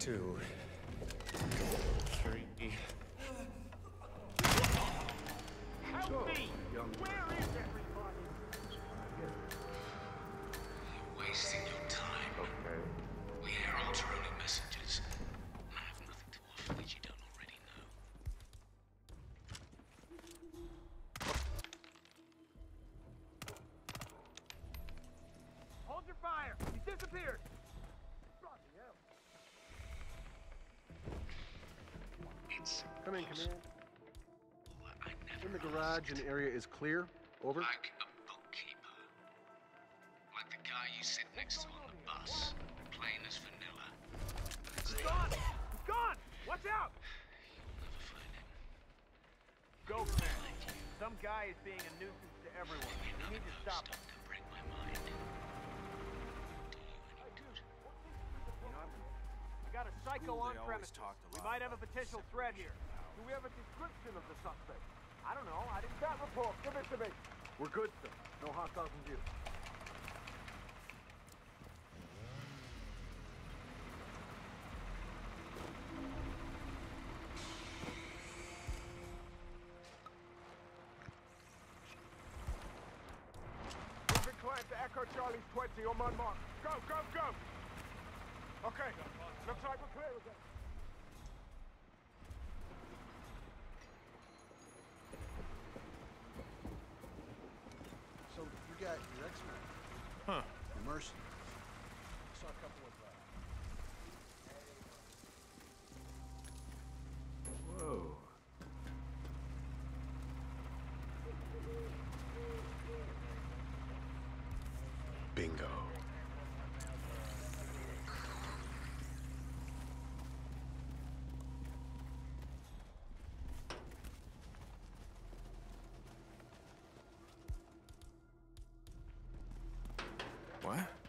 two, three. Help me! Where is everybody? Wasting your time. Okay. We heralds are only messengers. I have nothing to offer that you don't already know. Hold your fire! He disappeared! It's Come in, come in. impossible. I never In the garage, an area is clear. Over. Like a bookkeeper. Like the guy you sit next to on the bus. Plain as vanilla. He's gone! He's gone! Watch out! You'll never find him. Go, man. Some guy is being a nuisance to everyone. We need to stop him. Got on premises. We might have a potential threat here. Do we have a description of the suspect? I don't know. I didn't... That report. Give it to me. We're good, sir. No hostiles in view. Moving client to Echo Charlie 20 on my mark. Go, go, go! Okay, looks like we're clear again. So you got your X-Men. Huh. Your mercenaries. I saw a couple of What?